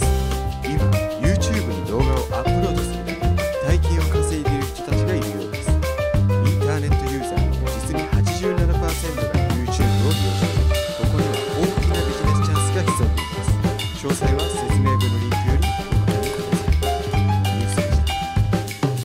です。今 YouTube に動画をアップロードする大金を稼いでいる人たちがいるようです。インターネットユーザーの実に87%が YouTube を利用してここには大きなビジネスチャンスが潜んでいます。詳細は説明文